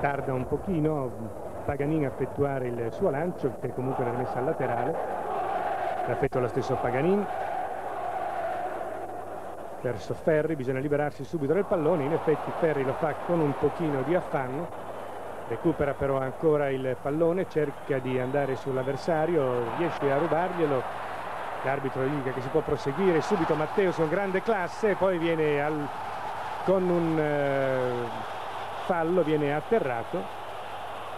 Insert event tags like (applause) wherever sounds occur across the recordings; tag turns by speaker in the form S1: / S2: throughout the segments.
S1: tarda un pochino Paganin a effettuare il suo lancio che comunque l'ha rimessa al laterale. L'ha fatto lo stesso Paganin verso Ferri bisogna liberarsi subito del pallone. In effetti Ferri lo fa con un pochino di affanno. Recupera però ancora il pallone cerca di andare sull'avversario riesce a rubarglielo. L'arbitro indica che si può proseguire subito. Matteo con grande classe poi viene al, con un eh, fallo viene atterrato.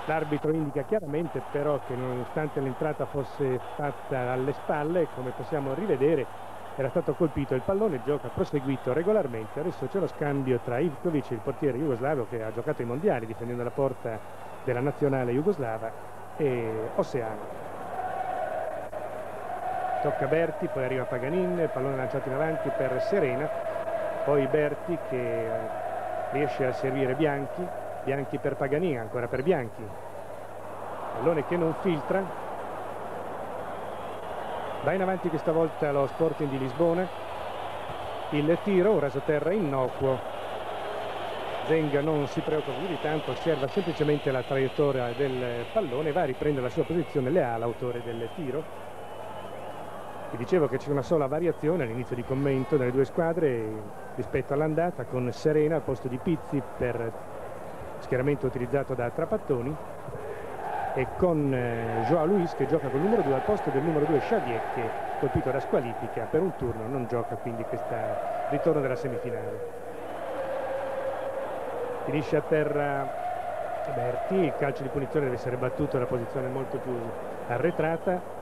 S1: L'arbitro indica chiaramente però che nonostante l'entrata fosse fatta alle spalle come possiamo rivedere era stato colpito il pallone, gioca proseguito regolarmente, adesso c'è lo scambio tra Ivkovic, il portiere jugoslavo che ha giocato ai mondiali difendendo la porta della nazionale jugoslava e Oceano. Tocca Berti, poi arriva Paganin, pallone lanciato in avanti per Serena, poi Berti che riesce a servire Bianchi, Bianchi per Paganin, ancora per Bianchi, pallone che non filtra, va in avanti questa volta lo Sporting di Lisbona. Il tiro, un rasoterra innocuo. Zenga non si preoccupa più di tanto osserva semplicemente la traiettoria del pallone va a riprendere la sua posizione leale autore del tiro vi dicevo che c'è una sola variazione all'inizio di commento delle due squadre rispetto all'andata con Serena al posto di Pizzi per schieramento utilizzato da Trapattoni e con eh, Joao Luis che gioca col numero 2 al posto del numero 2 Xavier che colpito da squalifica per un turno non gioca quindi questo ritorno della semifinale. Finisce a terra Berti il calcio di punizione deve essere battuto da posizione molto più arretrata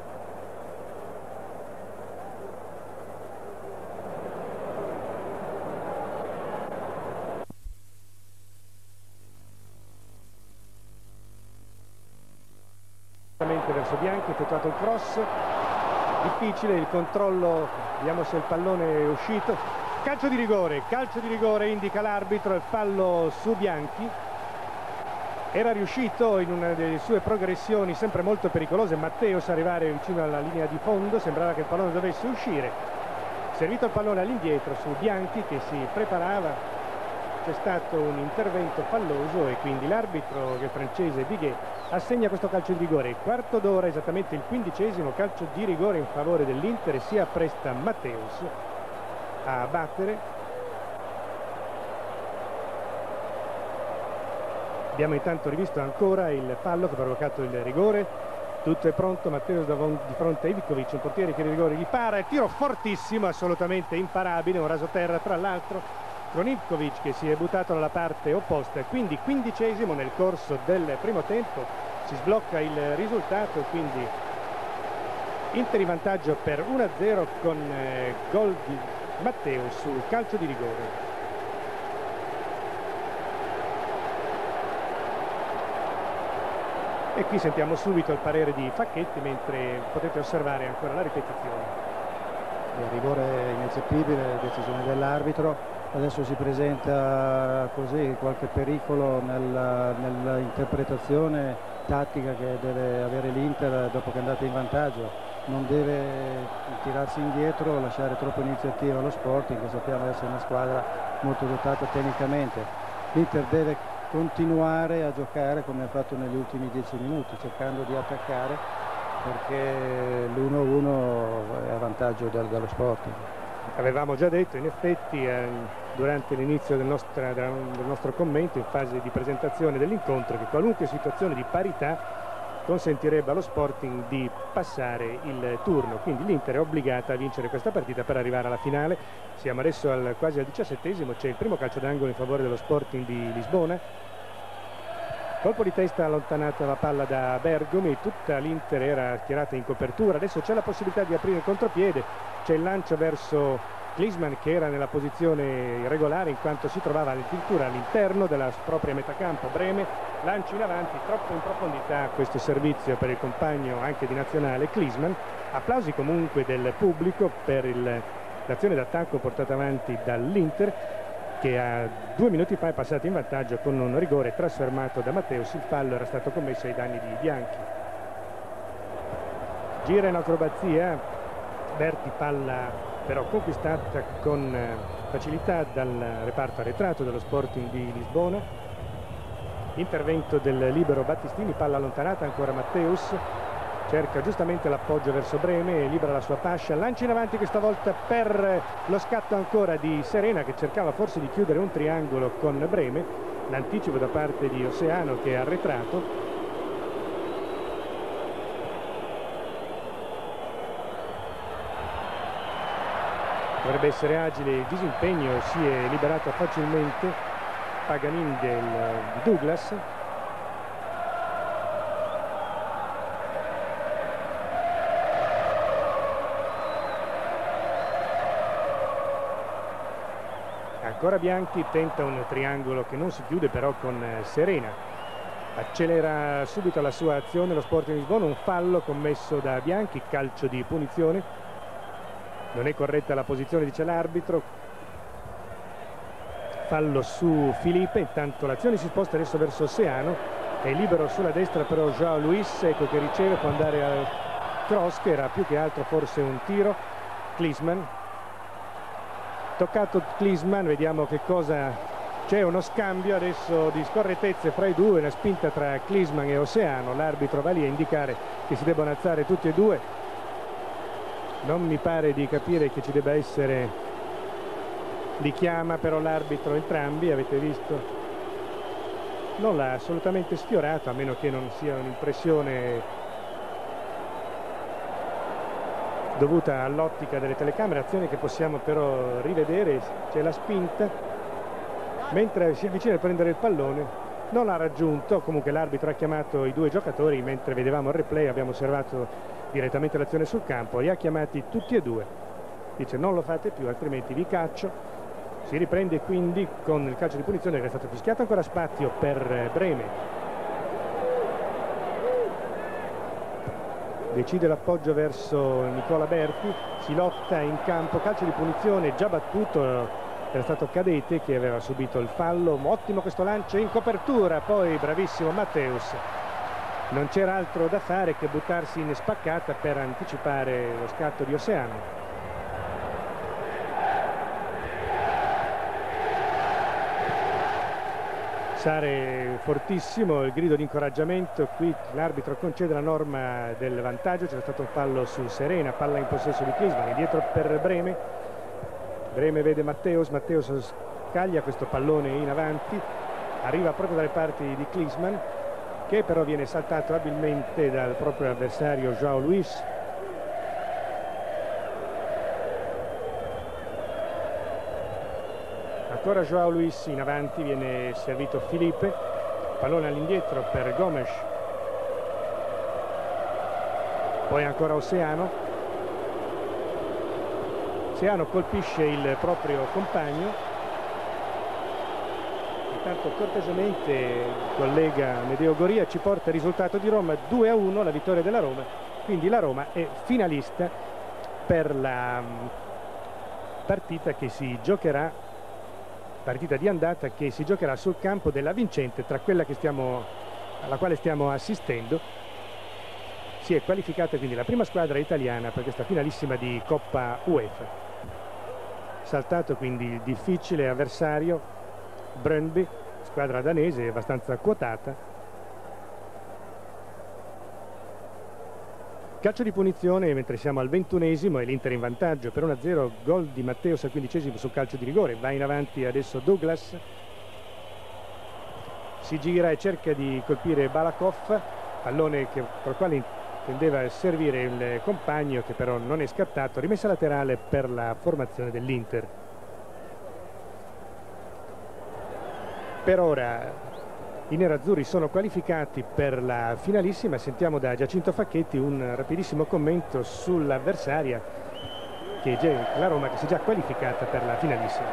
S1: cross, difficile il controllo, vediamo se il pallone è uscito, calcio di rigore, calcio di rigore indica l'arbitro, il fallo su Bianchi, era riuscito in una delle sue progressioni sempre molto pericolose Matteos arrivare vicino alla linea di fondo, sembrava che il pallone dovesse uscire, servito il pallone all'indietro su Bianchi che si preparava c'è stato un intervento falloso e quindi l'arbitro francese Biguet assegna questo calcio di rigore. Quarto d'ora, esattamente il quindicesimo calcio di rigore in favore dell'Inter e si appresta Matteus a battere. Abbiamo intanto rivisto ancora il fallo che ha provocato il rigore. Tutto è pronto, Matteus di fronte a Ivkovic, un portiere che il rigore gli para, il tiro fortissimo, assolutamente imparabile, un raso terra tra l'altro con Ivkovic che si è buttato dalla parte opposta quindi quindicesimo nel corso del primo tempo si sblocca il risultato quindi Inter in vantaggio per 1-0 con eh, gol di Matteo sul calcio di rigore. E qui sentiamo subito il parere di Facchetti mentre potete osservare ancora la ripetizione.
S2: Il rigore ineccepibile decisione dell'arbitro adesso si presenta così qualche pericolo nell'interpretazione tattica che deve avere l'Inter dopo che è andata in vantaggio. Non deve tirarsi indietro lasciare troppa iniziativa allo Sporting che sappiamo essere una squadra molto dotata tecnicamente. l'Inter deve continuare a giocare come ha fatto negli ultimi dieci minuti cercando di attaccare perché l'1-1 è a vantaggio dello Sporting
S1: avevamo già detto in effetti eh, durante l'inizio del, del, nostro commento in fase di presentazione dell'incontro che qualunque situazione di parità consentirebbe allo Sporting di passare il turno. Quindi l'Inter è obbligata a vincere questa partita per arrivare alla finale. Siamo adesso al, quasi al diciassettesimo c'è il primo calcio d'angolo in favore dello Sporting di Lisbona colpo di testa allontanata la palla da Bergomi tutta l'Inter era schierata in copertura. Adesso c'è la possibilità di aprire il contropiede c'è il lancio verso Klisman che era nella posizione irregolare in quanto si trovava addirittura all'interno della propria metacampo Breme lancio in avanti troppo in profondità questo servizio per il compagno anche di nazionale Klisman applausi comunque del pubblico per l'azione d'attacco portata avanti dall'Inter che a due minuti fa è passato in vantaggio con un rigore trasformato da Matteus il fallo era stato commesso ai danni di Bianchi. Gira in acrobazia Berti palla però conquistata con eh, facilità dal reparto arretrato dello Sporting di Lisbona. Intervento del libero Battistini palla allontanata ancora Matteus cerca giustamente l'appoggio verso Breme libera la sua fascia lancia in avanti questa volta per lo scatto ancora di Serena che cercava forse di chiudere un triangolo con Breme. L'anticipo da parte di Oceano che è arretrato. Dovrebbe essere agile il disimpegno si è liberato facilmente. Paganin del Douglas ancora Bianchi tenta un triangolo che non si chiude però con eh, Serena. Accelera subito la sua azione lo Sporting Lisbona un fallo commesso da Bianchi calcio di punizione. Non è corretta la posizione dice l'arbitro. Fallo su Filippo intanto l'azione si sposta adesso verso Oceano è libero sulla destra però Joao Luis ecco che riceve può andare al cross che era più che altro forse un tiro. Klisman toccato Klisman vediamo che cosa c'è uno scambio adesso di scorrettezze fra i due una spinta tra Klisman e Oceano. L'arbitro va lì a indicare che si debbano alzare tutti e due. Non mi pare di capire che ci debba essere li chiama però l'arbitro entrambi avete visto non l'ha assolutamente sfiorato a meno che non sia un'impressione dovuta all'ottica delle telecamere azione che possiamo però rivedere c'è la spinta. Mentre si avvicina a prendere il pallone non l'ha raggiunto comunque l'arbitro ha chiamato i due giocatori mentre vedevamo il replay abbiamo osservato direttamente l'azione sul campo li ha chiamati tutti e due. Dice non lo fate più altrimenti vi caccio. Si riprende quindi con il calcio di punizione che è stato fischiato ancora spazio per Breme decide l'appoggio verso Nicola Berti si lotta in campo calcio di punizione già battuto era stato Cadete che aveva subito il fallo. Ottimo questo lancio in copertura poi bravissimo Matteus. Non c'era altro da fare che buttarsi in spaccata per anticipare lo scatto di Oceano Sare fortissimo, il grido di incoraggiamento, qui l'arbitro concede la norma del vantaggio, c'è stato un fallo su Serena, palla in possesso di Kisman, dietro per Breme, Breme vede Matteus, Matteus scaglia questo pallone in avanti, arriva proprio dalle parti di Klisman che però viene saltato abilmente dal proprio avversario Joao Luis. Ancora Joao Luis in avanti, viene servito Filipe, pallone all'indietro per Gomes. Poi ancora Oceano, Seano colpisce il proprio compagno. Intanto cortesemente il collega Medeo Goria ci porta il risultato di Roma 2 a 1 la vittoria della Roma. Quindi la Roma è finalista per la mm, partita che si giocherà partita di andata che si giocherà sul campo della vincente tra quella stiamo, alla quale stiamo assistendo si è qualificata quindi la prima squadra italiana per questa finalissima di Coppa UEFA saltato quindi il difficile avversario Brøndby, squadra danese abbastanza quotata. Calcio di punizione mentre siamo al ventunesimo e l'Inter in vantaggio per 1-0, gol di Matteos al quindicesimo sul calcio di rigore, va in avanti adesso Douglas, si gira e cerca di colpire Balakov, pallone che, per il quale tendeva servire il compagno che però non è scattato. Rimessa laterale per la formazione dell'Inter. Per ora i nerazzurri sono qualificati per la finalissima. Sentiamo da Giacinto Facchetti un rapidissimo commento sull'avversaria che è la Roma che si è già qualificata per la finalissima.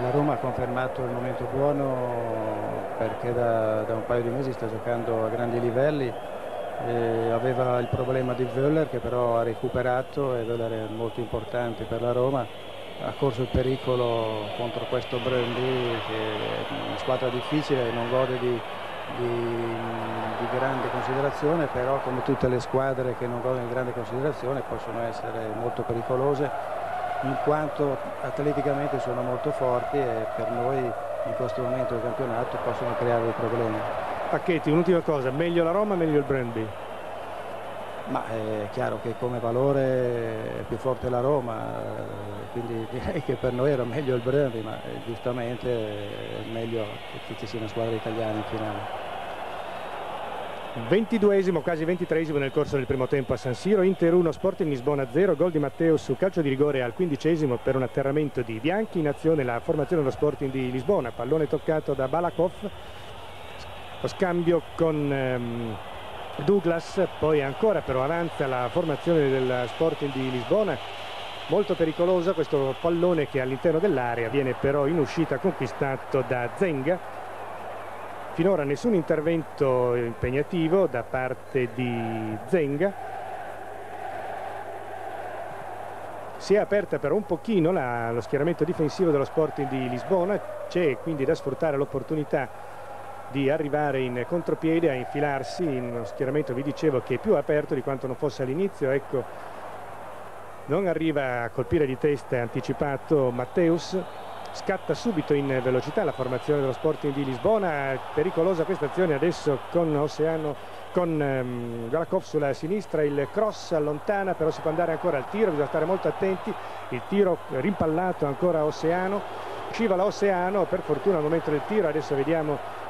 S2: La Roma ha confermato il momento buono perché da, da un paio di mesi sta giocando a grandi livelli. Aveva il problema di Wöller che però ha recuperato e Wöller è molto importante per la Roma ha corso il pericolo contro questo Brøndby che è una squadra difficile non gode di, di, di, grande considerazione però come tutte le squadre che non godono di grande considerazione possono essere molto pericolose in quanto atleticamente sono molto forti e per noi in questo momento del campionato possono creare dei problemi
S1: Pacchetti, un'ultima cosa, meglio la Roma o meglio il Brandby?
S2: Ma è chiaro che come valore è più forte la Roma, eh, quindi (laughs) direi che per noi era meglio il Brandby, ma eh, giustamente è meglio che ci sia una squadra italiana in finale.
S1: 22esimo, quasi 23esimo nel corso del primo tempo a San Siro, Inter 1, Sporting Lisbona 0, gol di Matteo su calcio di rigore al quindicesimo per un atterramento di Bianchi, in azione la formazione dello Sporting di Lisbona, pallone toccato da Balakov, lo scambio con ehm, Douglas, poi ancora però avanza la formazione del Sporting di Lisbona, molto pericoloso questo pallone che all'interno dell'area viene però in uscita conquistato da Zenga, finora nessun intervento impegnativo da parte di Zenga. Si è aperta però un pochino la, lo schieramento difensivo dello Sporting di Lisbona. C'è quindi da sfruttare l'opportunità di arrivare in contropiede a infilarsi in uno schieramento vi dicevo che è più aperto di quanto non fosse all'inizio ecco. Non arriva a colpire di testa anticipato Matteus. Scatta subito in velocità la formazione dello Sporting di Lisbona. Pericolosa questa azione adesso con Oceano con um, Galakov sulla sinistra. Il cross allontana però si può andare ancora al tiro bisogna stare molto attenti. Il tiro rimpallato ancora Oceano. Scivola Oceano per fortuna al momento del tiro adesso vediamo di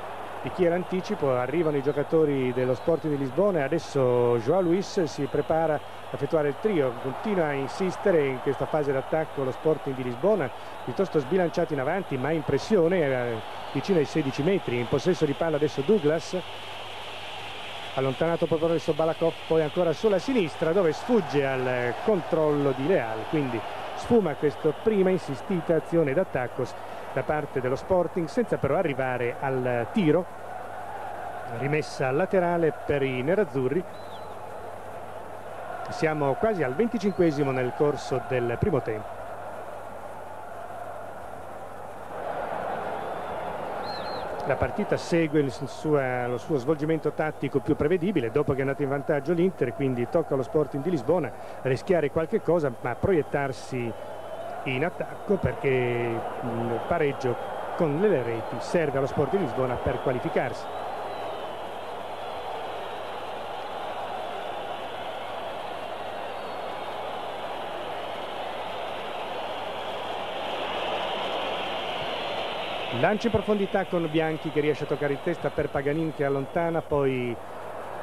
S1: chi è l'anticipo? Arrivano i giocatori dello Sporting di Lisbona e adesso Joao Luis si prepara a effettuare il trio. Continua a insistere in questa fase d'attacco lo Sporting di Lisbona piuttosto sbilanciato in avanti ma in pressione eh, vicino ai 16 metri. In possesso di palla adesso Douglas allontanato proprio adesso Balakov poi ancora sulla sinistra dove sfugge al controllo di Leal. Quindi sfuma questa prima insistita azione d'attacco da parte dello Sporting senza però arrivare al tiro. Rimessa laterale per i nerazzurri. Siamo quasi al 25 nel corso del primo tempo. La partita segue suo, lo suo svolgimento tattico più prevedibile. Dopo che è andato in vantaggio l'Inter quindi tocca allo Sporting di Lisbona rischiare qualche cosa ma proiettarsi in attacco perché il pareggio con le reti serve allo Sport di Lisbona per qualificarsi. Lancio in profondità con Bianchi che riesce a toccare in testa per Paganin che allontana, poi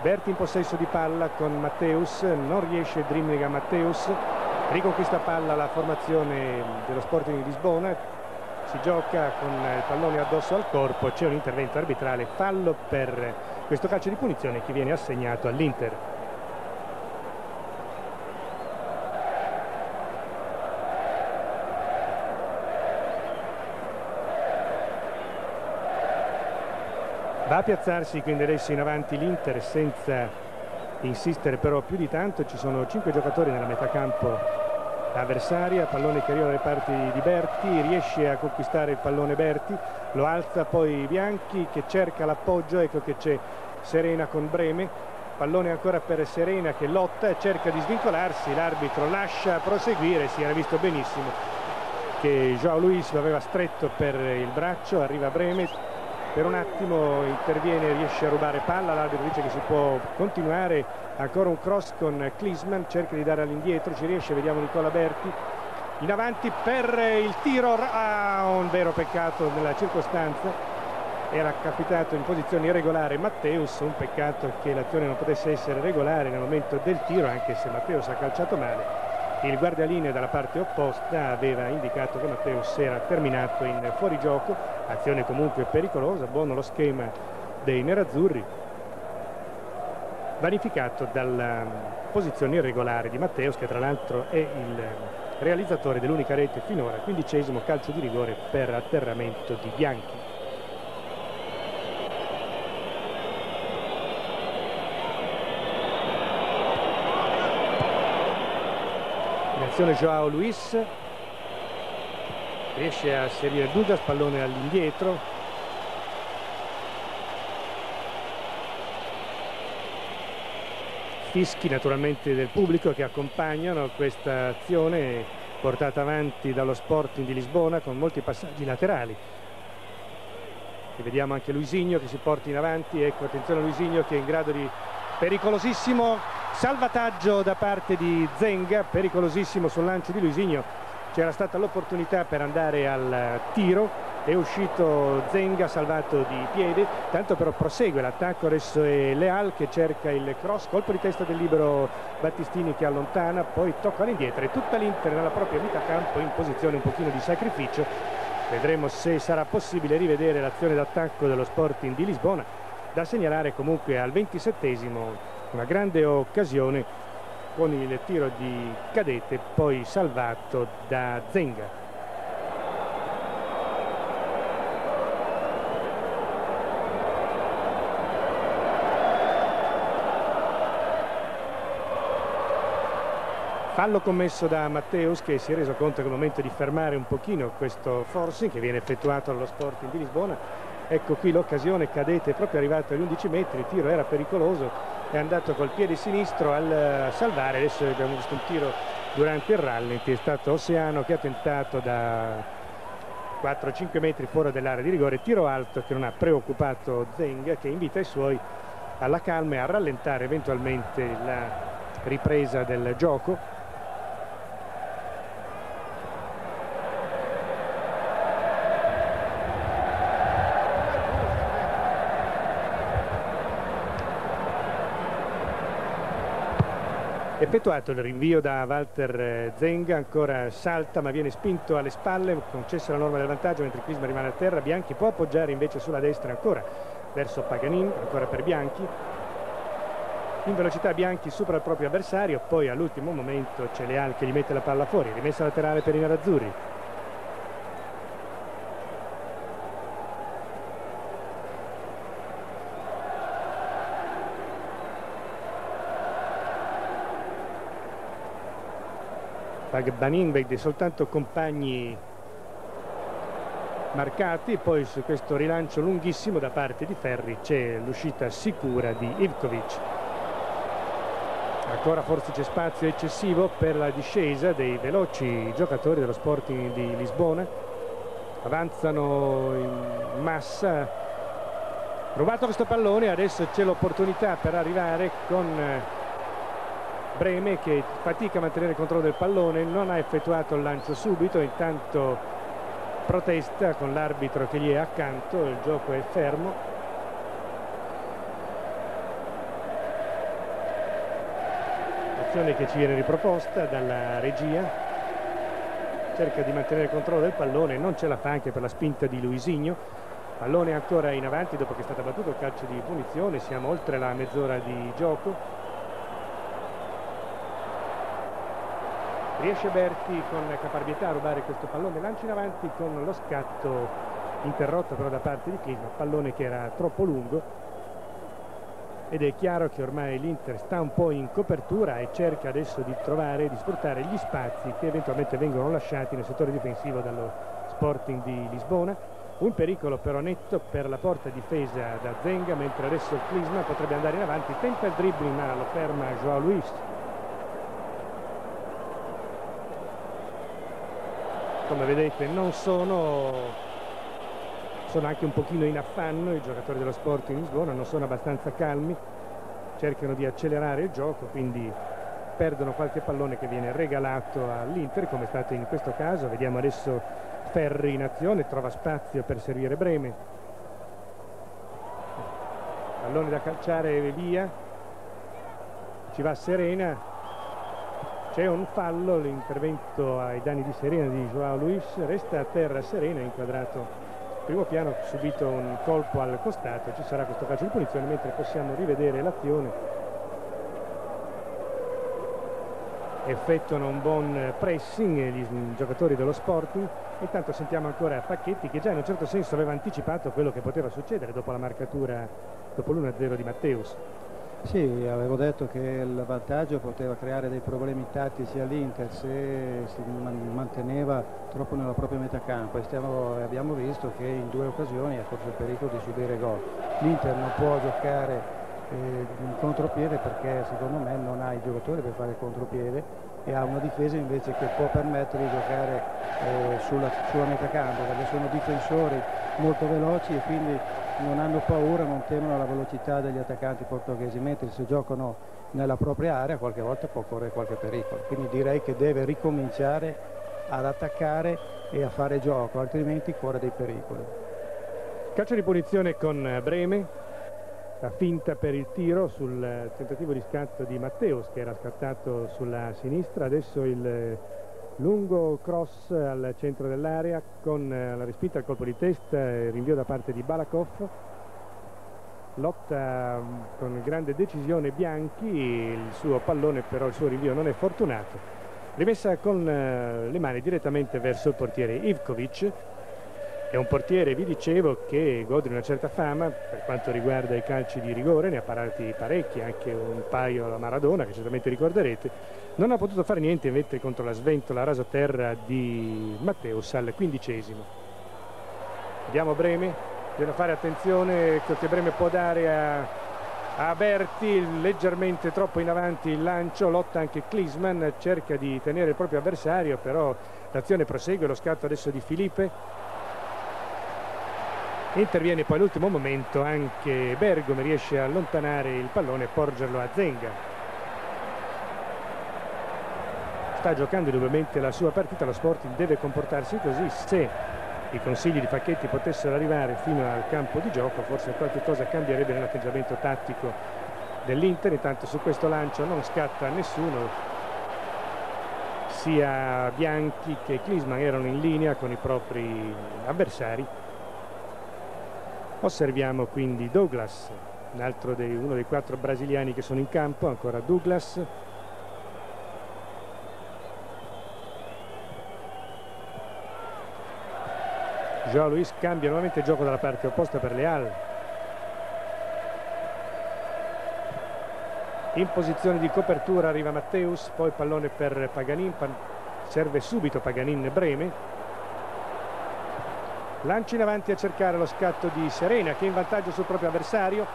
S1: Berti in possesso di palla con Matteus, non riesce dribbling a Matteus, riconquista palla la formazione dello Sporting di Lisbona. Si gioca con il pallone addosso al corpo. C'è un intervento arbitrale fallo per questo calcio di punizione che viene assegnato all'Inter. Va a piazzarsi quindi adesso in avanti l'Inter senza insistere però più di tanto ci sono cinque giocatori nella metà campo avversaria, pallone che arriva dalle parti di Berti, riesce a conquistare il pallone Berti, lo alza poi Bianchi che cerca l'appoggio, ecco che c'è Serena con Breme, pallone ancora per Serena che lotta e cerca di svincolarsi, l'arbitro lascia proseguire, si era visto benissimo che Joao Luis lo aveva stretto per il braccio, arriva Breme, per un attimo interviene, riesce a rubare palla, l'arbitro dice che si può continuare, ancora un cross con Klisman, cerca di dare all'indietro, ci riesce, vediamo Nicola Berti, in avanti per il tiro, ah, un vero peccato nella circostanza, era capitato in posizione irregolare Matteus, un peccato che l'azione non potesse essere regolare nel momento del tiro, anche se Matteus ha calciato male, il guardalinee dalla parte opposta aveva indicato che Matteus era terminato in fuorigioco. Azione comunque pericolosa buono lo schema dei nerazzurri vanificato dalla posizione irregolare di Matteus che tra l'altro è il realizzatore dell'unica rete finora quindicesimo calcio di rigore per atterramento di Bianchi azione Joao Luis. Riesce a servire Dudas pallone all'indietro. Fischi naturalmente del pubblico che accompagnano questa azione portata avanti dallo Sporting di Lisbona con molti passaggi laterali. E vediamo anche Luisigno che si porta in avanti. Ecco attenzione Luisigno che è in grado di pericolosissimo salvataggio da parte di Zenga pericolosissimo sul lancio di Luisigno c'era stata l'opportunità per andare al tiro è uscito Zenga salvato di piede. Tanto però prosegue l'attacco adesso è Leal che cerca il cross colpo di testa del libero Battistini che allontana poi tocca all'indietro e tutta l'Inter nella propria metà campo in posizione un pochino di sacrificio. Vedremo se sarà possibile rivedere l'azione d'attacco dello Sporting di Lisbona da segnalare comunque al 27esimo una grande occasione con il tiro di Cadete poi salvato da Zenga Fallo commesso da Matteus che si è reso conto che è il momento di fermare un pochino questo forcing che viene effettuato dallo Sporting di Lisbona. Ecco qui l'occasione, Cadete proprio arrivato agli 11 metri, il tiro era pericoloso, è andato col piede sinistro al salvare, adesso abbiamo visto un tiro durante il rally che è stato Oceano che ha tentato da 4-5 metri fuori dell'area di rigore, tiro alto che non ha preoccupato Zeng che invita i suoi alla calma e a rallentare eventualmente la ripresa del gioco effettuato il rinvio da Walter eh, Zenga ancora salta ma viene spinto alle spalle concessa la norma del vantaggio mentre Clisma rimane a terra. Bianchi può appoggiare invece sulla destra ancora verso Paganin ancora per Bianchi. In velocità Bianchi supera il proprio avversario poi all'ultimo momento c'è Leal che gli mette la palla fuori rimessa laterale per i nerazzurri Pagbanin vede soltanto compagni marcati. Poi su questo rilancio lunghissimo da parte di Ferri c'è l'uscita sicura di Ivkovic. Ancora forse c'è spazio eccessivo per la discesa dei veloci giocatori dello Sporting di Lisbona. Avanzano in massa. Rubato questo pallone adesso c'è l'opportunità per arrivare con Breme che fatica a mantenere il controllo del pallone non ha effettuato il lancio subito intanto protesta con l'arbitro che gli è accanto il gioco è fermo. Azione che ci viene riproposta dalla regia. Cerca di mantenere il controllo del pallone non ce la fa anche per la spinta di Luisigno pallone ancora in avanti dopo che è stato battuto il calcio di punizione siamo oltre la mezz'ora di gioco riesce Berti con caparbietà a rubare questo pallone lancia in avanti con lo scatto interrotto però da parte di Clisma pallone che era troppo lungo. Ed è chiaro che ormai l'Inter sta un po' in copertura e cerca adesso di trovare, di sfruttare gli spazi che eventualmente vengono lasciati nel settore difensivo dallo Sporting di Lisbona. Un pericolo però netto per la porta difesa da Zenga mentre adesso Clisma potrebbe andare in avanti tenta il dribbling ma lo ferma Joao Luis come vedete non sono sono anche un pochino in affanno i giocatori dello sport in Lisbona non sono abbastanza calmi cercano di accelerare il gioco quindi perdono qualche pallone che viene regalato all'Inter come è stato in questo caso. Vediamo adesso Ferri in azione trova spazio per servire Breme. Pallone da calciare via. Ci va Serena c'è un fallo, l'intervento ai danni di Serena di Joao Luis, resta a terra Serena inquadrato primo piano, subito un colpo al costato, ci sarà questo calcio di punizione mentre possiamo rivedere l'azione. Effettuano un buon pressing gli giocatori dello Sporting, intanto sentiamo ancora Pacchetti che già in un certo senso aveva anticipato quello che poteva succedere dopo la marcatura, dopo l'1-0 di Matteus.
S2: Sì, avevo detto che il vantaggio poteva creare dei problemi tattici all'Inter se si manteneva troppo nella propria metà campo e stiamo, abbiamo visto che in due occasioni ha corso il pericolo di subire gol. L'Inter non può giocare eh, in contropiede perché secondo me non ha i giocatori per fare il contropiede e ha una difesa invece che può permettere di giocare eh, sulla, sulla metà campo perché sono difensori molto veloci e quindi non hanno paura, non temono la velocità degli attaccanti portoghesi, mentre se giocano nella propria area qualche volta può correre qualche pericolo. Quindi direi che deve ricominciare ad attaccare e a fare gioco, altrimenti corre dei pericoli.
S1: Calcio di punizione con Breme, la finta per il tiro sul tentativo di scatto di Matteus che era scattato sulla sinistra, adesso il lungo cross al centro dell'area con la respinta al colpo di testa e rinvio da parte di Balakov lotta con grande decisione Bianchi il suo pallone però il suo rinvio non è fortunato. Rimessa con le mani direttamente verso il portiere Ivkovic è un portiere, vi dicevo, che gode di una certa fama per quanto riguarda i calci di rigore, ne ha parati parecchi, anche un paio alla Maradona, che certamente ricorderete. Non ha potuto fare niente invece contro la sventola rasoterra di Matteus al quindicesimo. Vediamo Breme, deve fare attenzione quel che Breme può dare a, a Berti, leggermente troppo in avanti il lancio, lotta anche Klisman, cerca di tenere il proprio avversario, però l'azione prosegue, lo scatto adesso di Filipe interviene poi all'ultimo momento anche Bergome riesce a allontanare il pallone e porgerlo a Zenga. Sta giocando indubbiamente la sua partita lo Sporting deve comportarsi così. Se i consigli di Facchetti potessero arrivare fino al campo di gioco forse qualche cosa cambierebbe nell'atteggiamento tattico dell'Inter. Intanto su questo lancio non scatta nessuno sia Bianchi che Klisman erano in linea con i propri avversari Osserviamo quindi Douglas, dei, uno dei quattro brasiliani che sono in campo, ancora Douglas. Joao Luis cambia nuovamente il gioco dalla parte opposta per Leal. In posizione di copertura arriva Matteus, poi pallone per Paganin, serve subito Paganin Breme lancio in avanti a cercare lo scatto di Serena che è in vantaggio sul proprio avversario.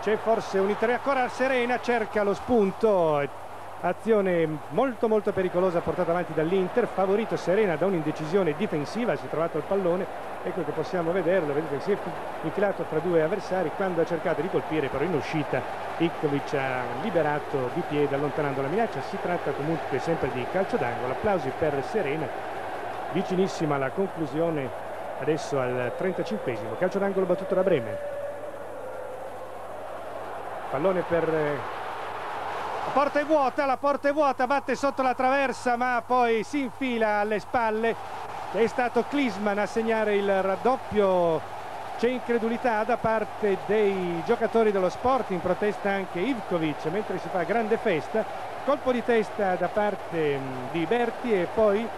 S1: C'è forse un un'Italia ancora Serena cerca lo spunto. Azione molto molto pericolosa portata avanti dall'Inter favorito Serena da un'indecisione difensiva si è trovato il pallone ecco che possiamo vederlo vedete si è infilato tra due avversari quando ha cercato di colpire però in uscita Ikovic ha liberato di piede allontanando la minaccia si tratta comunque sempre di calcio d'angolo applausi per Serena vicinissima alla conclusione adesso al 35esimo calcio d'angolo battuto da Bremen. Pallone per eh, la porta è vuota la porta è vuota batte sotto la traversa ma poi si infila alle spalle. È stato Klisman a segnare il raddoppio. C'è incredulità da parte dei giocatori dello sport in protesta anche Ivkovic mentre si fa grande festa. Colpo di testa da parte di Berti e poi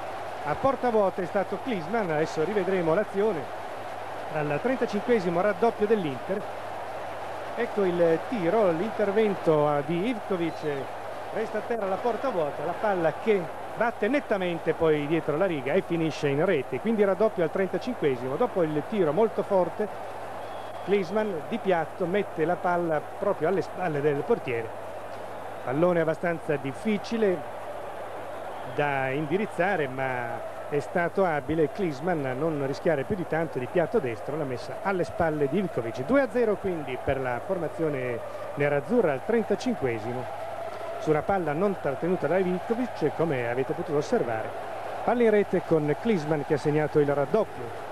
S1: a porta vuota è stato Klisman adesso rivedremo l'azione. Al 35esimo raddoppio dell'Inter. Ecco il tiro l'intervento di Ivkovic. Resta a terra la porta vuota la palla che batte nettamente poi dietro la riga e finisce in rete. Quindi raddoppio al 35esimo dopo il tiro molto forte Klisman di piatto mette la palla proprio alle spalle del portiere. Pallone abbastanza difficile da indirizzare ma è stato abile Klisman a non rischiare più di tanto di piatto destro l'ha messa alle spalle di Ivkovic. 2-0 quindi per la formazione nerazzurra al 35esimo su una palla non trattenuta da Ivkovic come avete potuto osservare. Palla in rete con Klisman che ha segnato il raddoppio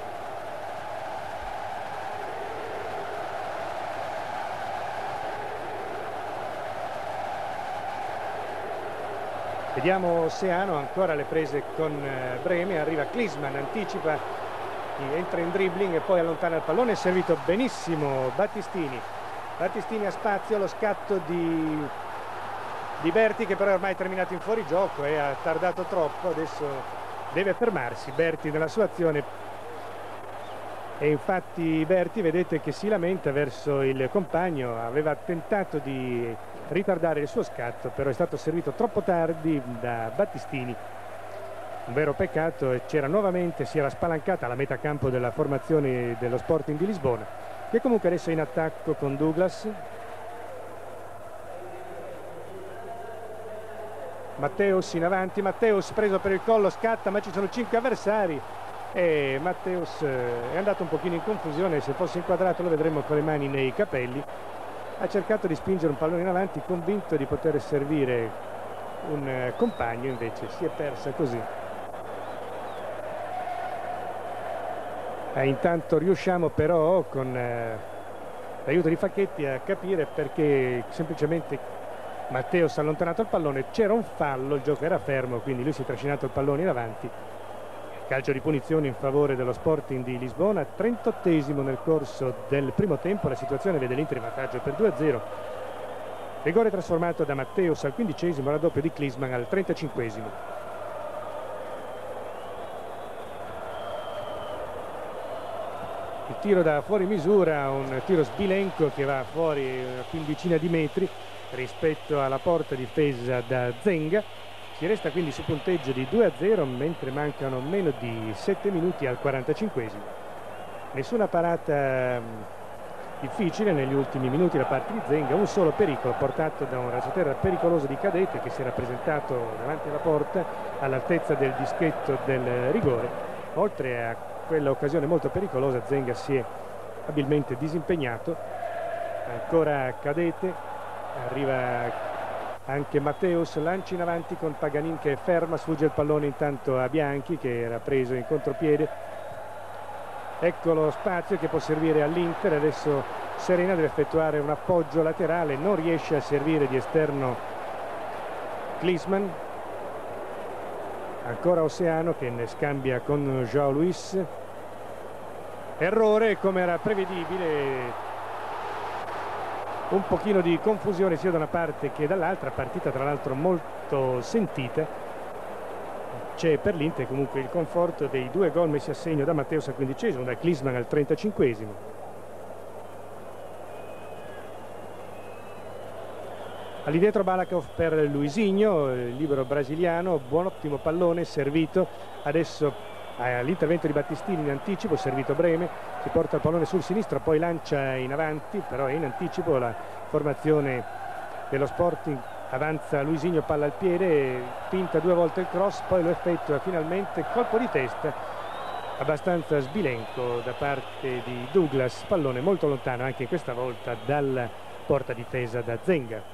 S1: Vediamo Seano, ancora le prese con eh, Breme, arriva Klisman, anticipa, entra in dribbling e poi allontana il pallone, servito benissimo Battistini. Battistini ha spazio, lo scatto di, di Berti che però è ormai terminato in fuorigioco e ha tardato troppo, adesso deve fermarsi Berti nella sua azione. E infatti Berti vedete che si lamenta verso il compagno, aveva tentato di ritardare il suo scatto però è stato servito troppo tardi da Battistini. Un vero peccato e c'era nuovamente si era spalancata la metà campo della formazione dello Sporting di Lisbona che comunque adesso è in attacco con Douglas. Matteus in avanti Matteus preso per il collo scatta ma ci sono cinque avversari. E Matteus eh, è andato un pochino in confusione, se fosse inquadrato lo vedremmo con le mani nei capelli, ha cercato di spingere un pallone in avanti convinto di poter servire un eh, compagno, invece si è persa così. E intanto riusciamo però con eh, l'aiuto di Facchetti a capire perché semplicemente Matteo si è allontanato il pallone, c'era un fallo, il gioco era fermo, quindi lui si è trascinato il pallone in avanti Calcio di punizione in favore dello Sporting di Lisbona, 38esimo nel corso del primo tempo, la situazione vede l'Inter in vantaggio per 2-0. Rigore trasformato da Matteus al quindicesimo, raddoppio di Klisman al 35esimo. Il tiro da fuori misura, un tiro sbilenco che va fuori una quindicina di metri rispetto alla porta difesa da Zenga si resta quindi su punteggio di 2 a 0 mentre mancano meno di 7 minuti al 45 Nessuna parata mm, difficile negli ultimi minuti da parte di Zenga, un solo pericolo portato da un razzoterra pericoloso di Cadete che si era presentato davanti alla porta all'altezza del dischetto del rigore. Oltre a quella occasione molto pericolosa Zenga si è abilmente disimpegnato. Ancora Cadete, arriva anche Matteus lancia in avanti con Paganin che ferma sfugge il pallone intanto a Bianchi che era preso in contropiede. Ecco lo spazio che può servire all'Inter. Adesso Serena deve effettuare un appoggio laterale. Non riesce a servire di esterno Klisman ancora Oceano che ne scambia con Joao Luis errore come era prevedibile un pochino di confusione sia da una parte che dall'altra, partita tra l'altro molto sentita. C'è per l'Inter comunque il conforto dei due gol messi a segno da Matteus al quindicesimo, da Klisman al 35esimo. All'indietro Balakov per Luisigno, il libero brasiliano, buon ottimo pallone servito, adesso all'intervento di Battistini in anticipo, servito Breme, si porta il pallone sul sinistro, poi lancia in avanti, però è in anticipo la formazione dello Sporting, avanza Luisigno, palla al piede, pinta due volte il cross, poi lo effettua finalmente, colpo di testa, abbastanza sbilenco da parte di Douglas, pallone molto lontano anche questa volta dalla porta difesa da Zenga.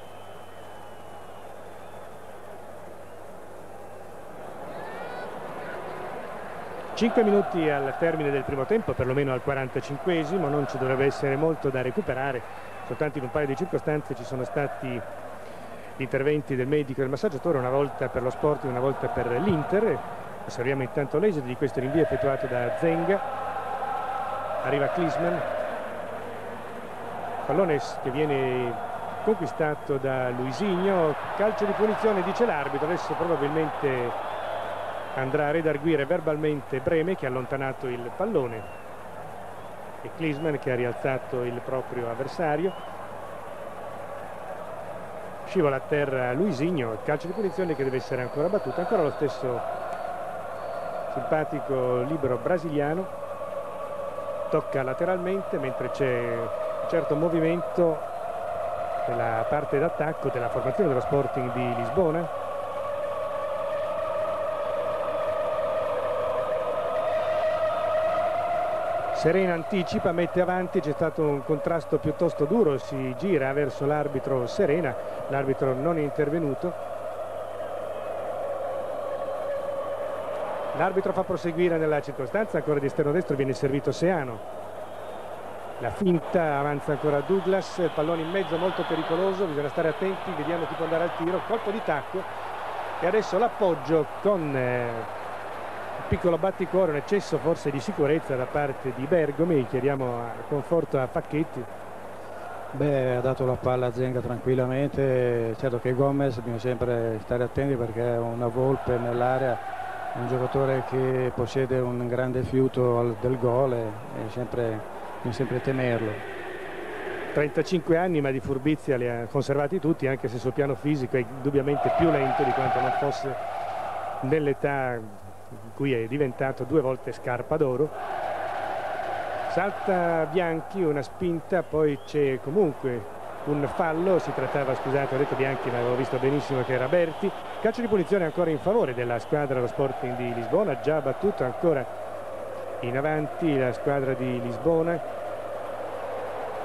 S1: 5 minuti al termine del primo tempo, perlomeno al 45esimo, non ci dovrebbe essere molto da recuperare, soltanto in un paio di circostanze ci sono stati interventi del medico e del massaggiatore, una volta per lo sport e una volta per l'Inter. Osserviamo intanto l'esito di questo rinvio effettuato da Zenga. Arriva Klisman. Pallone che viene conquistato da Luisigno. Calcio di punizione, dice l'arbitro. Adesso probabilmente andrà a redarguire verbalmente Breme che ha allontanato il pallone. E Klisman che ha rialzato il proprio avversario. Scivola a terra Luisigno calcio di punizione che deve essere ancora battuto. Ancora lo stesso simpatico libero brasiliano. Tocca lateralmente mentre c'è un certo movimento della parte d'attacco della formazione dello Sporting di Lisbona Serena anticipa, mette avanti, c'è stato un contrasto piuttosto duro, si gira verso l'arbitro Serena, l'arbitro non è intervenuto. L'arbitro fa proseguire nella circostanza, ancora di esterno destro viene servito Seano. La finta, avanza ancora Douglas, pallone in mezzo molto pericoloso, bisogna stare attenti, vediamo chi può andare al tiro, colpo di tacco e adesso l'appoggio con eh, piccolo batticuore, un eccesso forse di sicurezza da parte di Bergomi, chiediamo conforto a Pacchetti.
S2: Beh, ha dato la palla a Zenga tranquillamente, certo che Gomez bisogna sempre stare attenti perché è una volpe nell'area, un giocatore che possiede un grande fiuto del gol e sempre, bisogna sempre temerlo.
S1: 35 anni ma di furbizia li ha conservati tutti anche se sul piano fisico è indubbiamente più lento di quanto non fosse nell'età in cui è diventato due volte scarpa d'oro. Salta Bianchi una spinta poi c'è comunque un fallo si trattava scusate ho detto Bianchi ma avevo visto benissimo che era Berti. Calcio di punizione ancora in favore della squadra lo Sporting di Lisbona già battuto ancora in avanti la squadra di Lisbona.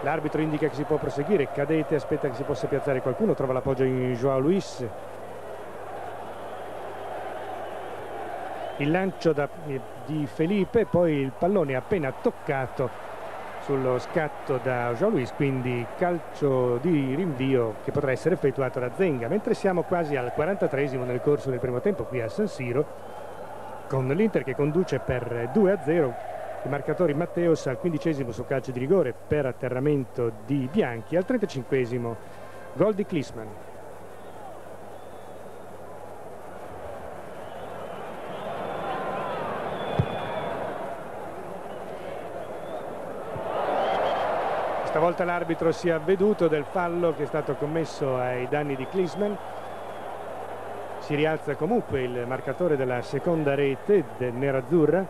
S1: L'arbitro indica che si può proseguire Cadete aspetta che si possa piazzare qualcuno trova l'appoggio in Joao Luis il lancio da, di Felipe poi il pallone appena toccato sullo scatto da Joao Luis quindi calcio di rinvio che potrà essere effettuato da Zenga. Mentre siamo quasi al 43 nel corso del primo tempo qui a San Siro con l'Inter che conduce per 2 a 0 i marcatori Matteos al quindicesimo su calcio di rigore per atterramento di Bianchi al 35 gol di Klisman Stavolta l'arbitro si è avveduto del fallo che è stato commesso ai danni di Klisman. Si rialza comunque il marcatore della seconda rete del Nerazzurra.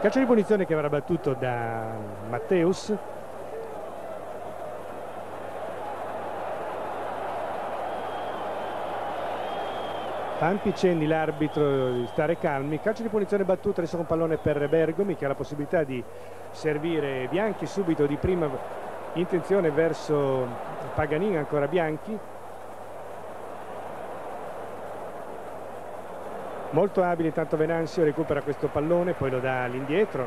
S1: Calcio di punizione che avrà battuto da Matteus Tanti cenni l'arbitro di stare calmi. Calcio di punizione battuta, adesso un pallone per Bergomi che ha la possibilità di servire Bianchi subito di prima intenzione verso Paganini, ancora Bianchi. Molto abile intanto Venanzio, recupera questo pallone, poi lo dà all'indietro.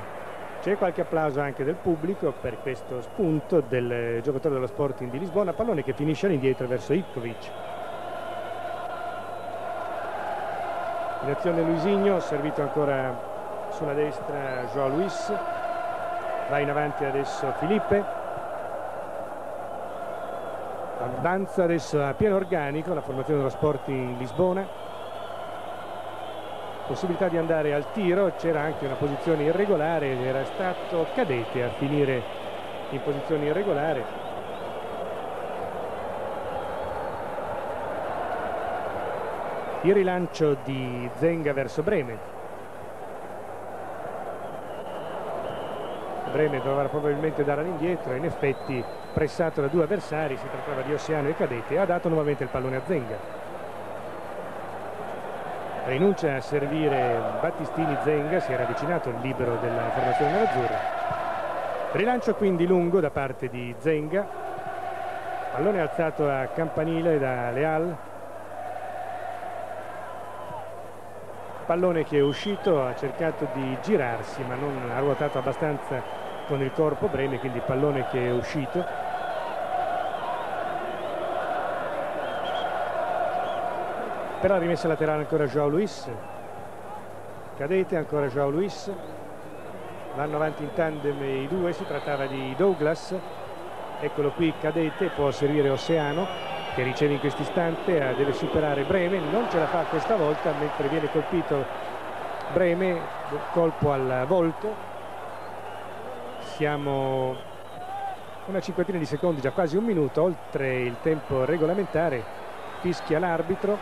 S1: C'è qualche applauso anche del pubblico per questo spunto del giocatore dello Sporting di Lisbona, pallone che finisce all'indietro verso Ivkovic. In azione Luisigno servito ancora sulla destra Joao Luis va in avanti adesso Filippe. Avanza adesso a pieno organico la formazione dello sport in Lisbona. Possibilità di andare al tiro c'era anche una posizione irregolare era stato Cadete a finire in posizione irregolare il rilancio di Zenga verso Breme. Breme dovrà probabilmente dare all'indietro in effetti pressato da due avversari si trattava di Ossiano e Cadete ha dato nuovamente il pallone a Zenga. Rinuncia a servire Battistini Zenga si era avvicinato il libero della formazione nerazzurra rilancio quindi lungo da parte di Zenga. Pallone alzato a campanile da Leal pallone che è uscito ha cercato di girarsi ma non ha ruotato abbastanza con il corpo Breme quindi pallone che è uscito. Per la rimessa laterale ancora Joao Luis. Cadete ancora Joao Luis. Vanno avanti in tandem i due si trattava di Douglas. Eccolo qui cadete può servire Oceano che riceve in questo istante eh, deve superare Breme non ce la fa questa volta mentre viene colpito Breme colpo al volto. Siamo una cinquantina di secondi già quasi un minuto oltre il tempo regolamentare fischia l'arbitro.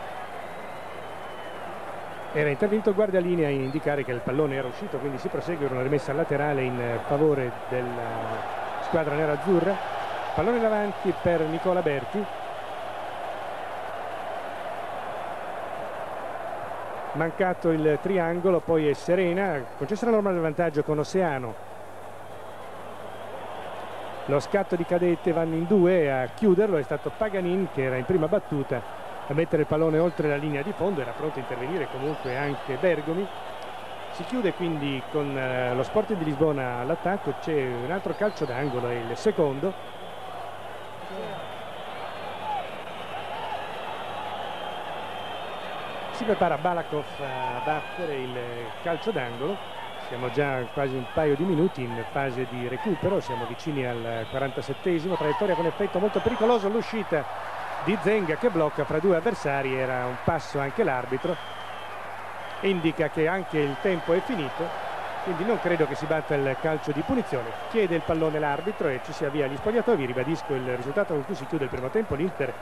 S1: Era intervenuto il guardalinea a indicare che il pallone era uscito quindi si prosegue una rimessa laterale in favore della squadra nera-azzurra pallone davanti per Nicola Berti mancato il triangolo poi è Serena. Concessa la norma del vantaggio con Oceano. Lo scatto di cadette vanno in due. A chiuderlo è stato Paganin che era in prima battuta. A mettere il pallone oltre la linea di fondo era pronto a intervenire comunque anche Bergomi. Si chiude quindi con eh, lo Sporting di Lisbona all'attacco. C'è un altro calcio d'angolo il secondo si prepara Balakov a battere il calcio d'angolo. Siamo già quasi un paio di minuti in fase di recupero siamo vicini al 47esimo traiettoria con effetto molto pericoloso l'uscita di Zenga che blocca fra due avversari era un passo anche l'arbitro. Indica che anche il tempo è finito quindi non credo che si batta il calcio di punizione. Chiede il pallone l'arbitro e ci si avvia agli spogliatoi ribadisco il risultato con cui si chiude il primo tempo l'Inter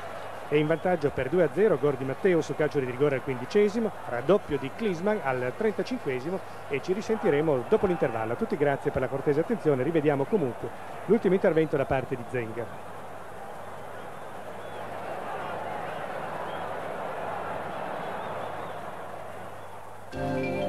S1: è in vantaggio per 2-0 Gordi Matteo su calcio di rigore al quindicesimo, raddoppio di Klisman al 35 e ci risentiremo dopo l'intervallo. A tutti grazie per la cortese attenzione, rivediamo comunque l'ultimo intervento da parte di Zenga. Thank